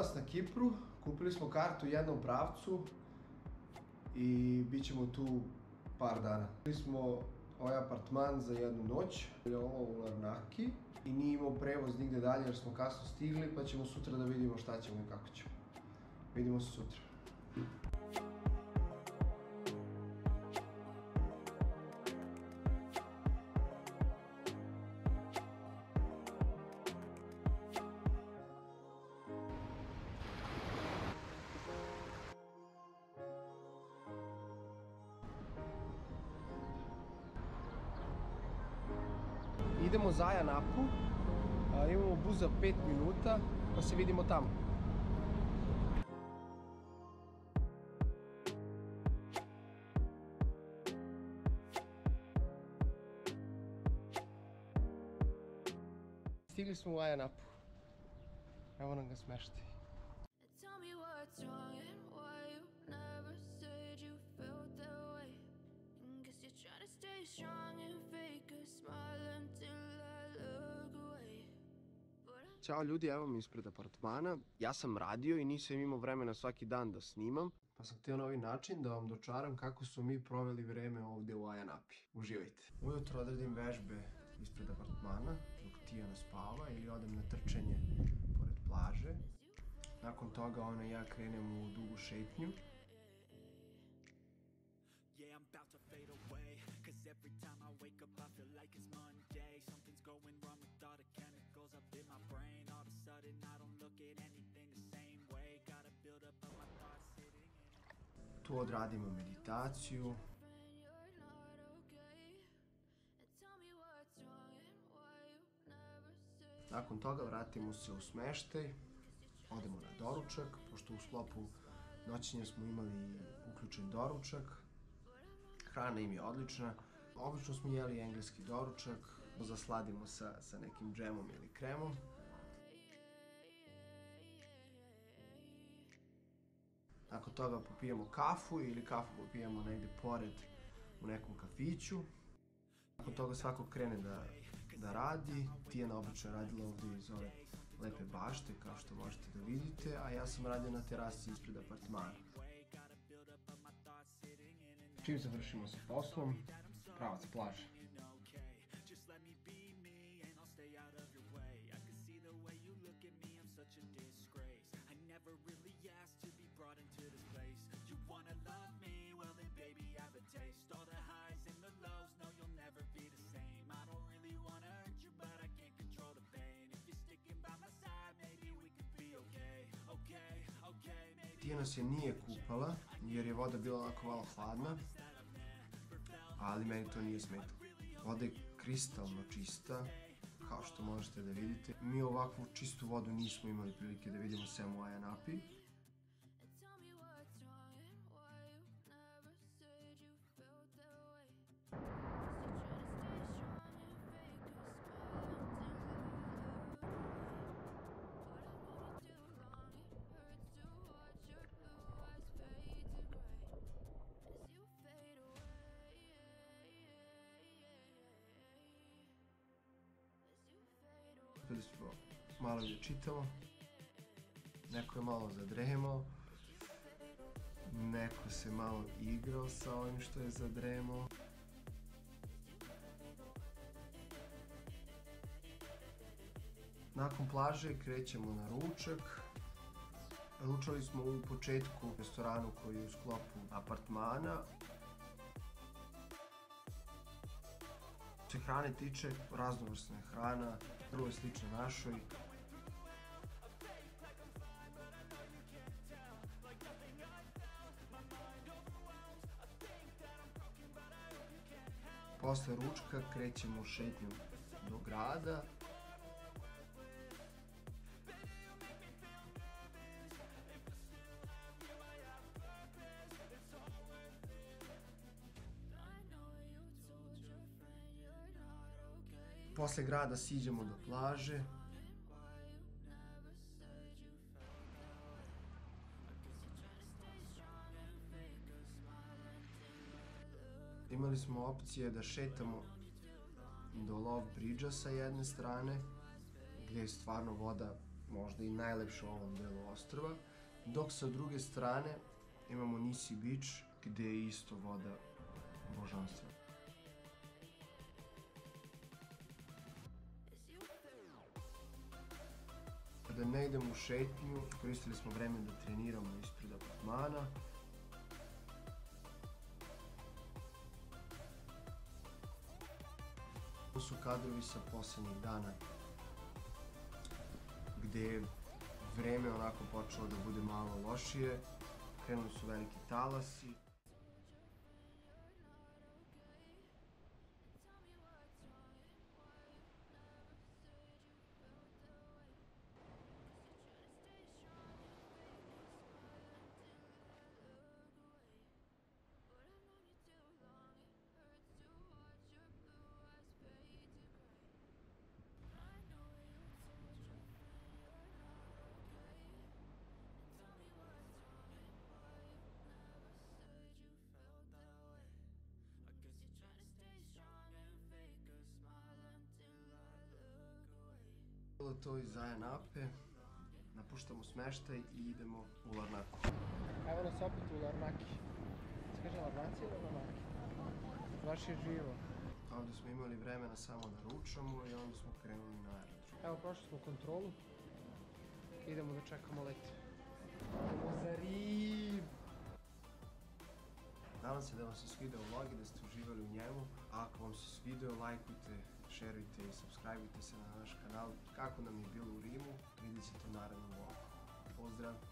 nas na Kipru, kupili smo kartu u jednom pravcu i bit ćemo tu par dana. Kupili smo ovaj apartman za jednu noć, je ovo u Larnaki i nije imao prevoz nigde dalje jer smo kasno stigli pa ćemo sutra da vidimo šta ćemo i kako ćemo. Vidimo se sutra. Idemo za Ajanapu, a, imamo bus za 5 minuta, pa se vidimo tamo. Stigli smo u Ajanapu. Evo nam ga smeštaj. Tell me what's wrong and why you never said you felt that way. Guess you're trying to stay strong and fake a smile Ćao ljudi, evo mi ispred apartmana. Ja sam radio i nisam imao vremena svaki dan da snimam. Pa sam htio na ovaj način da vam dočaram kako su mi proveli vreme ovde u Ajanapi. Uživajte. Ujutro odradim vežbe ispred apartmana, dok Tijana spava ili odem na trčanje pored plaže. Nakon toga ona i ja krenemo u dugu šetnju. Yeah, I'm about to fade away Cause every time I wake up I feel like it's Monday Something's going wrong with all chemicals up in my brain All of a sudden I don't look at anything the same way Gotta build up of my thoughts sitting in Tu odradimo meditaciju. Nakon toga vratimo se u smeštaj, odemo na doručak, pošto u sklopu noćenja smo imali uključen doručak. Hrana im je odlična. Obično smo jeli engleski doručak, zasladimo sa, sa nekim džemom ili kremom. Nakon toga popijemo kafu ili kafu popijemo negde pored u nekom kafiću. Nakon toga svako krene da, da radi. Tijana obično radila ovde iz ove lepe bašte, kao što možete da vidite, a ja sam radio na terasi ispred apartmana. Čim završimo sa poslom, pravac plaže. Tijana se nije kupala, jer je voda bila onako malo hladna, ali meni to nije smetalo. Voda je kristalno čista, kao što možete da vidite. Mi ovakvu čistu vodu nismo imali prilike da vidimo sem u Ajanapi. Uspeli smo malo da čitamo. Neko je malo zadremao. Neko se malo igrao sa ovim što je zadremao. Nakon plaže krećemo na ručak. Ručali smo u početku restoranu koji je u sklopu apartmana. Se hrane tiče, raznovrsna je hrana, vrlo je slična našoj. Posle ručka krećemo šetnju do grada. A smile until I look. Imali smo opcije da šetamo do Love Bridge-a sa jedne strane, gde je stvarno voda možda i najlepše u ovom delu ostrva, dok sa druge strane imamo Nisi Beach gde je isto voda božanstvena. Kada ne idemo u šetnju, koristili smo vreme da treniramo ispred apartmana. Ovo su kadrovi sa poslednjih dana gde je vreme onako počelo da bude malo lošije, krenuli su veliki talasi. Bilo to iz Ajanape, napuštamo smeštaj i idemo u Larnaku. Evo nas opet u Larnaki. Se kaže Larnaci ili Larnaki? Baš je živo. Ovde smo imali vremena samo da ručamo i onda smo krenuli na aerodrom. Evo, prošli smo kontrolu. Idemo da čekamo let. Idemo za Rim! Nadam se da vam se svideo vlog i da ste uživali u njemu. Ako vam se svideo, lajkujte, šerujte i subscribeujte se na naš kanal. Kako nam je bilo u Rimu, vidjet ćete u narednom vlogu. Pozdrav!